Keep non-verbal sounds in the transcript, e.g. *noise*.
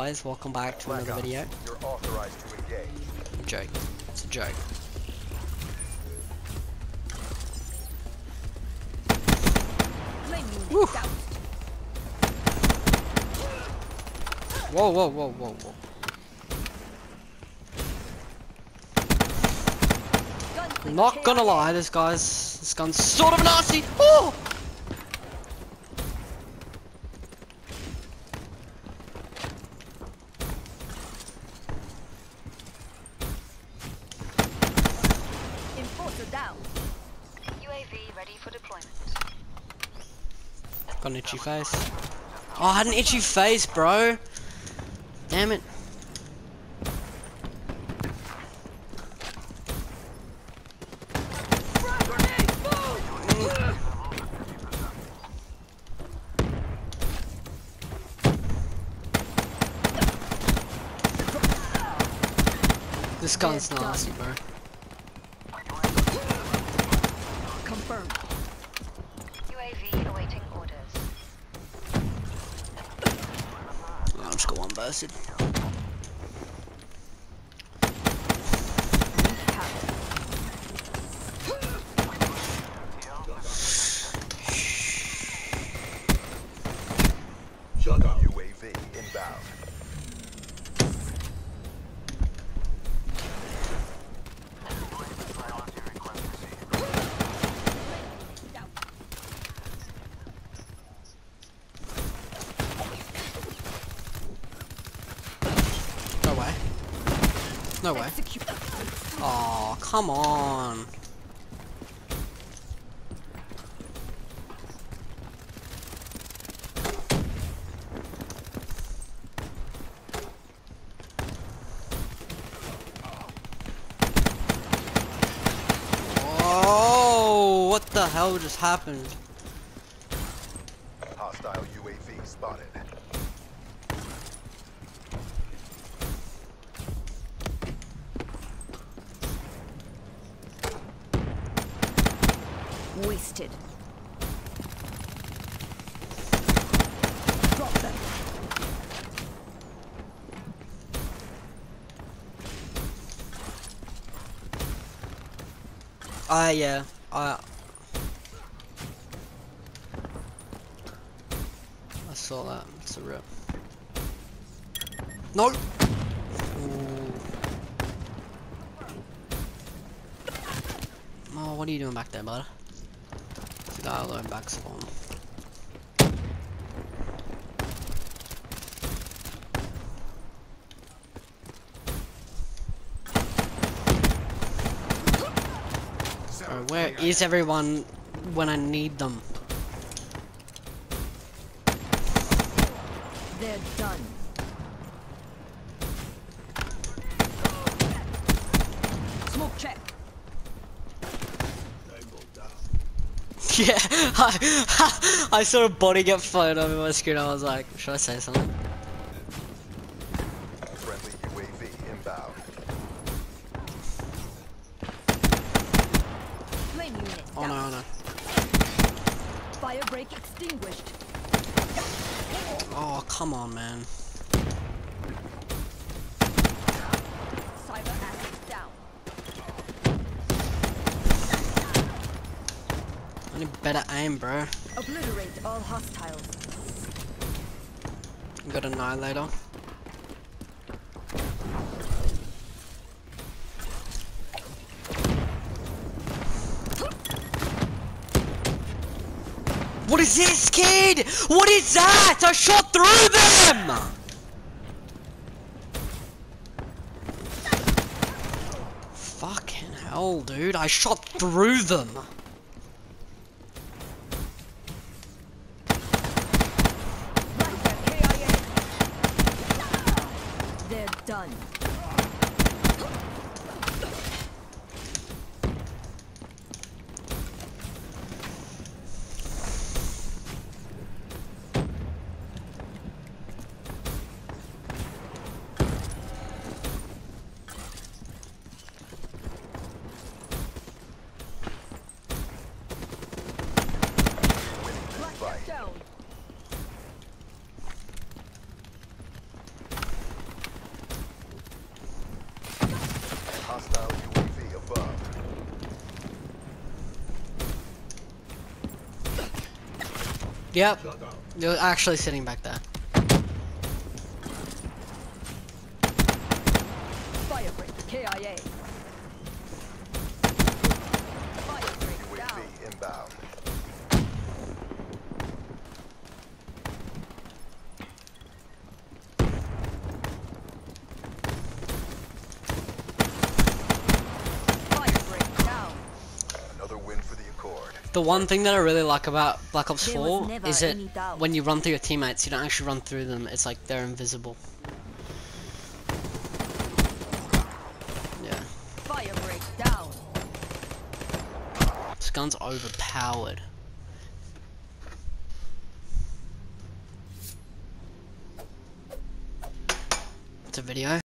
guys, welcome back to another video. You're authorized to engage. Joke. It's a joke. Woo. Whoa, whoa, whoa, whoa, whoa. Not gonna lie, this guy's this gun's sort of nasty. Oh! Down. UAV ready for deployment. Got an itchy face. Oh, I had an itchy face, bro. Damn it. This gun's nasty, bro. Confirmed. UAV awaiting orders. I'm just got one bursted. Cap. UAV inbound. No way. No way. Execute. Oh, come on. Oh, what the hell just happened? Hostile UAV spotted. Wasted. Drop them. Ah, yeah. I. I saw that. It's a rip. No. Ooh. Oh, what are you doing back there, bud? Where is everyone when I need them? They're done. *laughs* Yeah, I, *laughs* I saw a body get flown over my screen. I was like, should I say something? Friendly UAV inbound. Oh no, oh no. Firebreak extinguished. Oh, come on, man. Cyber asset down. I need better aim, bro. Obliterate all hostiles. Got annihilator. What is this, kid? What is that? I shot through them! Fucking hell, dude. I shot through them. Blackjack KIA. They're done. Down. Hostile UAV above. Yep. You're actually sitting back there. Firebreak KIA. Firebreak down. UAV inbound. Firebreak down. Another win for the Accord. The one thing that I really like about Black Ops 4 is that when you run through your teammates, you don't actually run through them. It's like they're invisible. Yeah. Firebreak down. This gun's overpowered. It's a video.